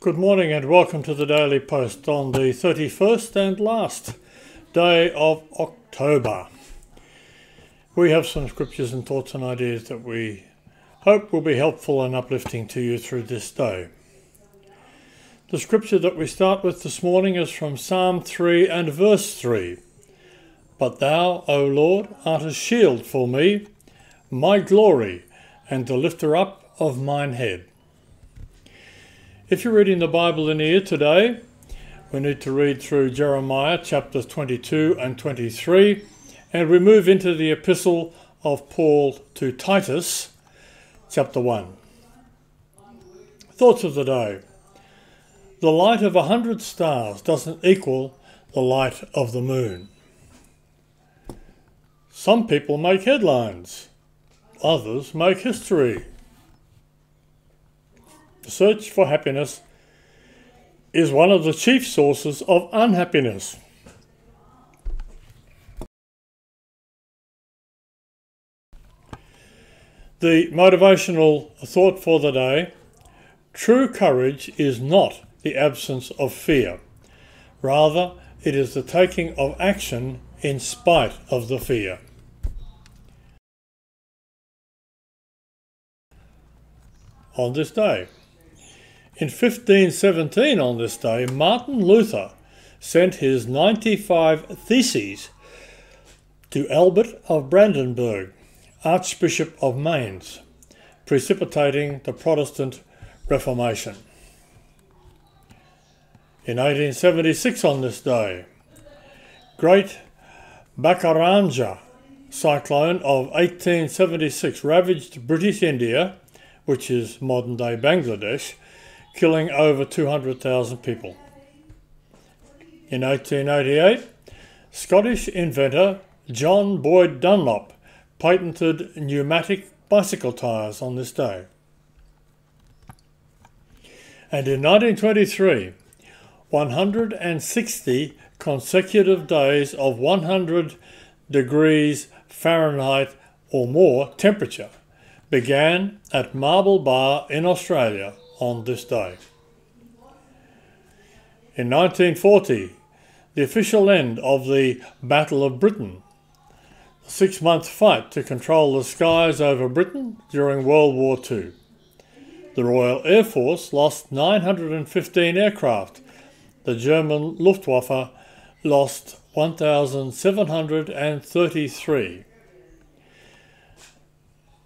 Good morning and welcome to the Daily Post on the 31st and last day of October. We have some scriptures and thoughts and ideas that we hope will be helpful and uplifting to you through this day. The scripture that we start with this morning is from Psalm 3 and verse 3. But thou, O Lord, art a shield for me, my glory, and the lifter up of mine head. If you're reading the Bible in here today, we need to read through Jeremiah chapters 22 and 23, and we move into the epistle of Paul to Titus, chapter 1. Thoughts of the day. The light of a hundred stars doesn't equal the light of the moon. Some people make headlines, others make history. The search for happiness is one of the chief sources of unhappiness. The motivational thought for the day true courage is not the absence of fear. Rather, it is the taking of action in spite of the fear. On this day, in 1517, on this day, Martin Luther sent his 95 Theses to Albert of Brandenburg, Archbishop of Mainz, precipitating the Protestant Reformation. In 1876, on this day, Great Backerganj cyclone of 1876 ravaged British India, which is modern day Bangladesh, killing over 200,000 people. In 1888, Scottish inventor John Boyd Dunlop patented pneumatic bicycle tyres on this day. And in 1923, 160 consecutive days of 100 degrees Fahrenheit or more temperature began at Marble Bar in Australia on this day. In 1940, the official end of the Battle of Britain, a six month fight to control the skies over Britain during World War II. The Royal Air Force lost 915 aircraft. The German Luftwaffe lost 1,733.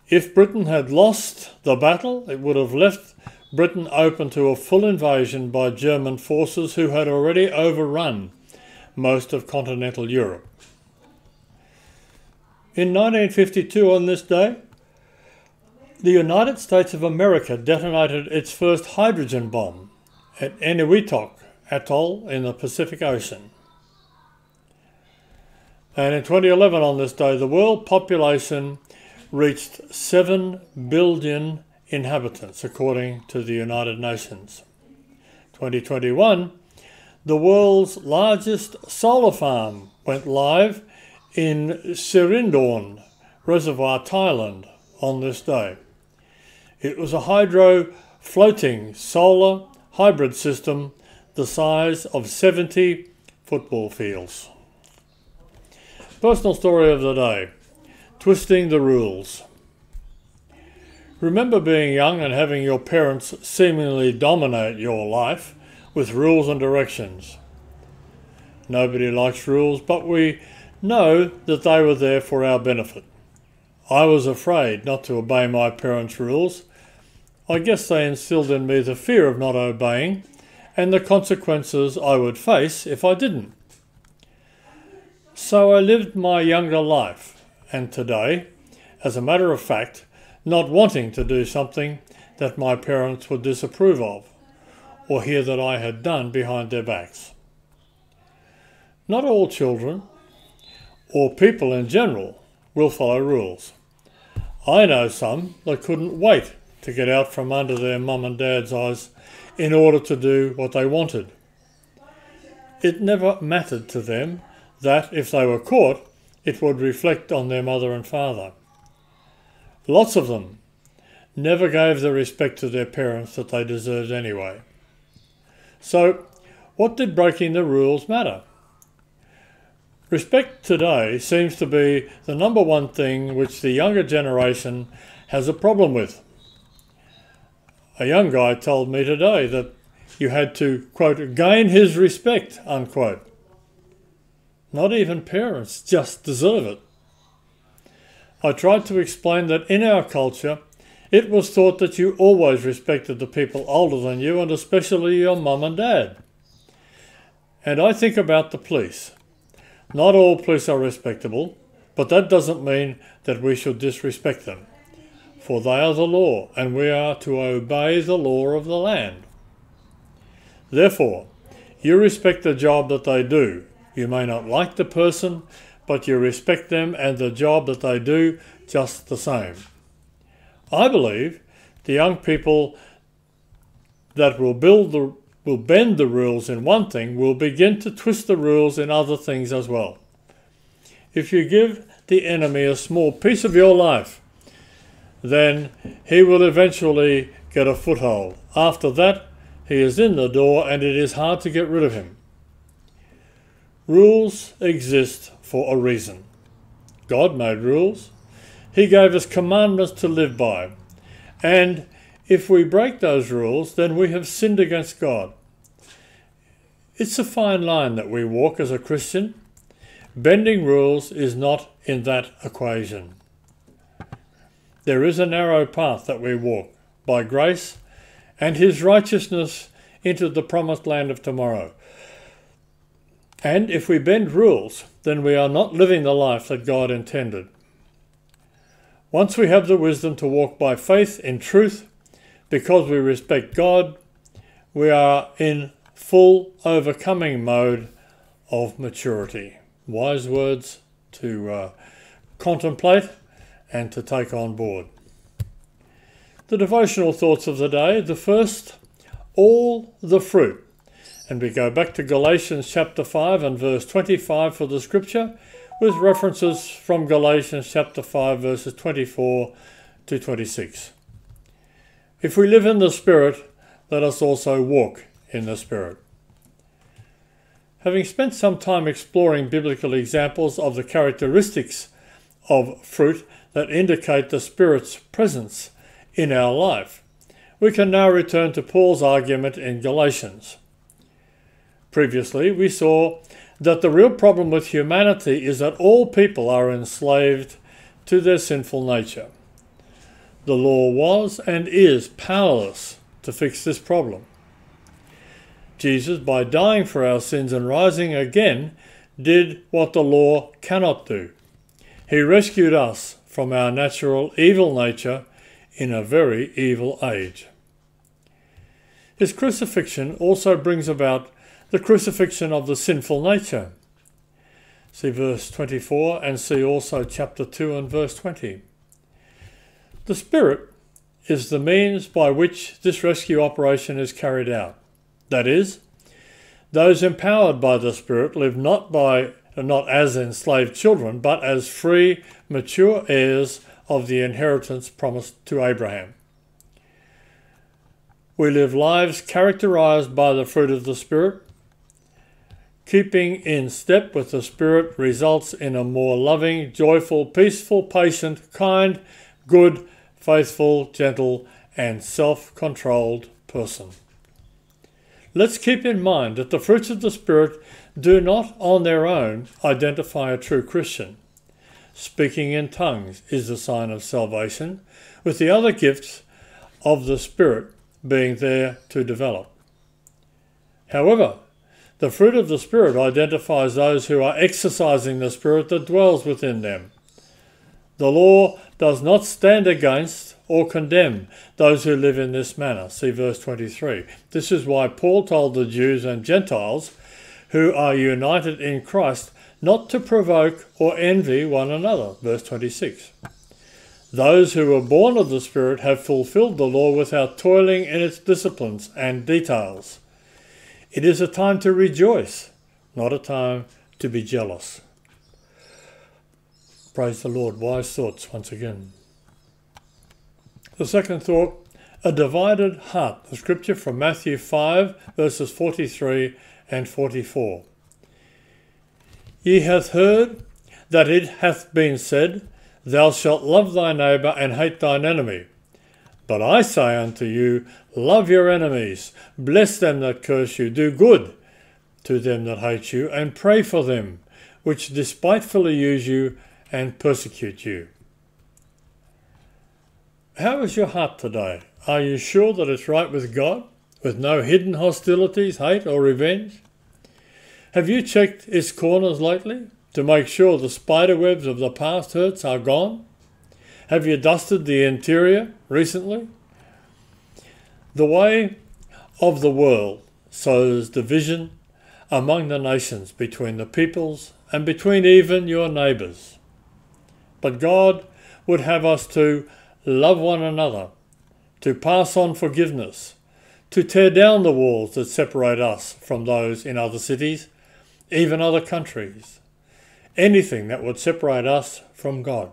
If Britain had lost the battle, it would have left Britain open to a full invasion by German forces who had already overrun most of continental Europe. In 1952, on this day, the United States of America detonated its first hydrogen bomb at Eniwetok Atoll in the Pacific Ocean. And in 2011, on this day, the world population reached 7 billion inhabitants, according to the United Nations. 2021, the world's largest solar farm went live in Sirindhorn Reservoir, Thailand, on this day. It was a hydro floating solar hybrid system the size of 70 football fields. Personal story of the day Twisting the Rules. Remember being young and having your parents seemingly dominate your life with rules and directions. Nobody likes rules, but we know that they were there for our benefit. I was afraid not to obey my parents' rules. I guess they instilled in me the fear of not obeying and the consequences I would face if I didn't. So I lived my younger life, and today, as a matter of fact, not wanting to do something that my parents would disapprove of or hear that I had done behind their backs. Not all children, or people in general, will follow rules. I know some that couldn't wait to get out from under their mum and dad's eyes in order to do what they wanted. It never mattered to them that if they were caught, it would reflect on their mother and father. Lots of them never gave the respect to their parents that they deserved anyway. So, what did breaking the rules matter? Respect today seems to be the number one thing which the younger generation has a problem with. A young guy told me today that you had to, quote, gain his respect, unquote. Not even parents just deserve it. I tried to explain that in our culture, it was thought that you always respected the people older than you, and especially your mum and dad. And I think about the police. Not all police are respectable, but that doesn't mean that we should disrespect them. For they are the law, and we are to obey the law of the land. Therefore, you respect the job that they do. You may not like the person, but you respect them and the job that they do just the same. I believe the young people that will build the will bend the rules in one thing will begin to twist the rules in other things as well. If you give the enemy a small piece of your life, then he will eventually get a foothold. After that, he is in the door and it is hard to get rid of him. Rules exist for a reason. God made rules. He gave us commandments to live by. And if we break those rules, then we have sinned against God. It's a fine line that we walk as a Christian. Bending rules is not in that equation. There is a narrow path that we walk by grace and His righteousness into the promised land of tomorrow. And if we bend rules, then we are not living the life that God intended. Once we have the wisdom to walk by faith in truth, because we respect God, we are in full overcoming mode of maturity. Wise words to uh, contemplate and to take on board. The devotional thoughts of the day the first, all the fruit and we go back to Galatians chapter 5 and verse 25 for the scripture, with references from Galatians chapter 5, verses 24 to 26. If we live in the Spirit, let us also walk in the Spirit. Having spent some time exploring biblical examples of the characteristics of fruit that indicate the Spirit's presence in our life, we can now return to Paul's argument in Galatians. Previously, we saw that the real problem with humanity is that all people are enslaved to their sinful nature. The law was and is powerless to fix this problem. Jesus, by dying for our sins and rising again, did what the law cannot do. He rescued us from our natural evil nature in a very evil age. His crucifixion also brings about the crucifixion of the sinful nature. See verse 24 and see also chapter 2 and verse 20. The Spirit is the means by which this rescue operation is carried out. That is, those empowered by the Spirit live not by not as enslaved children, but as free, mature heirs of the inheritance promised to Abraham. We live lives characterized by the fruit of the Spirit, Keeping in step with the Spirit results in a more loving, joyful, peaceful, patient, kind, good, faithful, gentle, and self controlled person. Let's keep in mind that the fruits of the Spirit do not on their own identify a true Christian. Speaking in tongues is a sign of salvation, with the other gifts of the Spirit being there to develop. However, the fruit of the Spirit identifies those who are exercising the Spirit that dwells within them. The law does not stand against or condemn those who live in this manner. See verse 23. This is why Paul told the Jews and Gentiles who are united in Christ not to provoke or envy one another. Verse 26. Those who were born of the Spirit have fulfilled the law without toiling in its disciplines and details. It is a time to rejoice, not a time to be jealous. Praise the Lord. Wise thoughts once again. The second thought A divided heart. The scripture from Matthew 5, verses 43 and 44. Ye hath heard that it hath been said, Thou shalt love thy neighbour and hate thine enemy. But I say unto you, Love your enemies, bless them that curse you, do good to them that hate you, and pray for them which despitefully use you and persecute you. How is your heart today? Are you sure that it's right with God, with no hidden hostilities, hate, or revenge? Have you checked its corners lately to make sure the spider webs of the past hurts are gone? Have you dusted the interior recently? The way of the world sows division among the nations, between the peoples, and between even your neighbours. But God would have us to love one another, to pass on forgiveness, to tear down the walls that separate us from those in other cities, even other countries, anything that would separate us from God.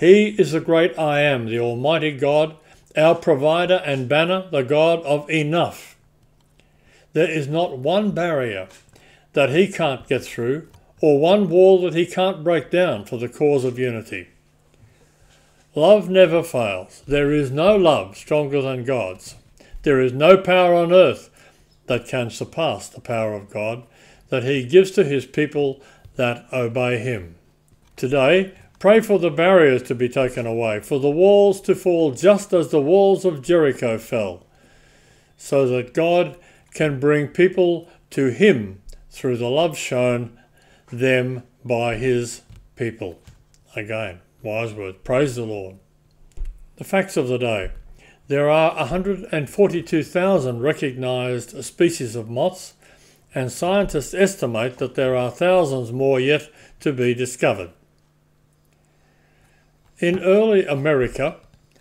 He is the great I am, the Almighty God, our provider and banner, the God of enough. There is not one barrier that he can't get through or one wall that he can't break down for the cause of unity. Love never fails. There is no love stronger than God's. There is no power on earth that can surpass the power of God that he gives to his people that obey him. Today, pray for the barriers to be taken away, for the walls to fall just as the walls of Jericho fell, so that God can bring people to Him through the love shown them by His people. Again, wise word. Praise the Lord. The facts of the day. There are 142,000 recognised species of moths, and scientists estimate that there are thousands more yet to be discovered. In early America,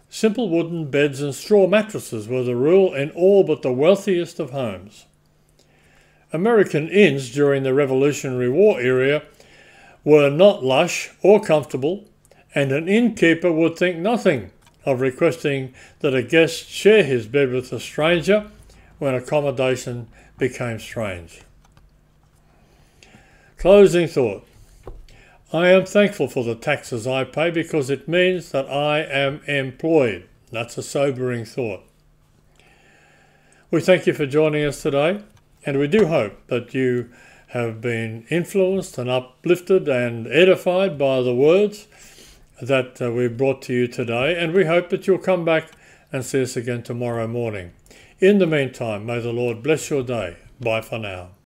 Simple wooden beds and straw mattresses were the rule in all but the wealthiest of homes. American inns during the Revolutionary War era were not lush or comfortable, and an innkeeper would think nothing of requesting that a guest share his bed with a stranger when accommodation became strange. Closing thought I am thankful for the taxes I pay because it means that I am employed. That's a sobering thought. We thank you for joining us today, and we do hope that you have been influenced and uplifted and edified by the words that uh, we brought to you today, and we hope that you'll come back and see us again tomorrow morning. In the meantime, may the Lord bless your day. Bye for now.